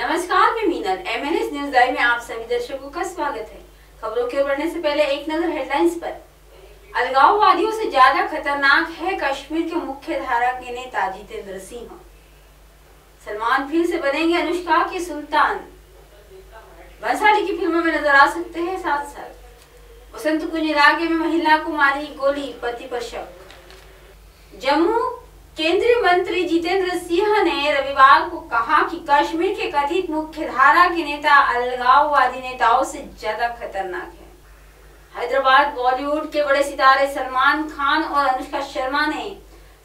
नमस्कार, मैं Meenal. MNS news live में आप सभी दर्शकों का स्वागत है। खबरों के बढ़ने से पहले एक नज़र हेडलाइंस पर। अलगाववादियों से ज़्यादा खतरनाक है कश्मीर के मुख्य धारा के नेता जितेंद्र सिंह। सलमान फिर से बनेंगे अनुष्का के सुल्तान। भंसाली की फ़िल्मों में नज़र आ सकते हैं साथ साथ। बसंत कुंज इलाके में महिला को मारी गोली, पति पर शक। जम्मू केंद्रीय मंत्री जितेंद्र सिंह ने रविवार को कहा कि कश्मीर के कथित मुख्य धारा के नेता, अलगाववादी नेताओं से ज़्यादा खतरनाक है। हैदराबाद, बॉलीवुड के बड़े सितारे सलमान खान और अनुष्का शर्मा ने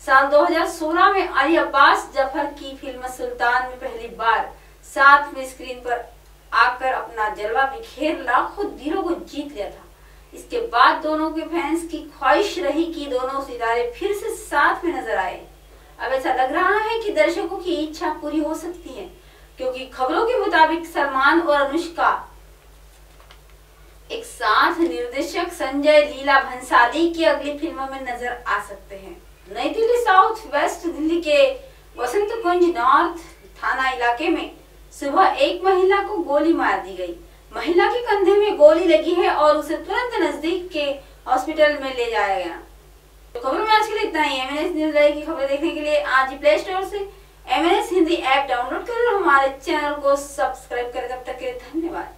साल 2016 में अली अब्बास ज़फ़र की फ़िल्म सुल्तान में पहली बार साथ में स्क्रीन पर आकर अपना जलवा बिखेर लाखों दिलों को जीत लिया था। इसके बाद दोनों के फैंस की ख्वाहिश रही कि दोनों सितारे फिर से साथ में नज़र आए। अब ऐसा लग रहा है कि दर्शकों की इच्छा पूरी हो सकती है, क्योंकि खबरों के मुताबिक सलमान और अनुष्का, एक साथ निर्देशक संजय लीला भंसाली की अगली फ़िल्मों में नज़र आ सकते हैं। नई दिल्ली साउथ वेस्ट दिल्ली के वसंत कुंज नॉर्थ थाना इलाके में सुबह एक महिला को गोली मार दी गई। महिला के कंधे में गोली लगी है और उसे तुरंत नज़दीक के हॉस्पिटल में ले जाया गया। आज के लिए इतना ही एमएनएस न्यूज़ लाइव की खबर देखने के लिए आज प्ले स्टोर से एमएनएस हिंदी ऐप डाउनलोड करें और हमारे चैनल को सब्सक्राइब करें। तब तक के लिए धन्यवाद।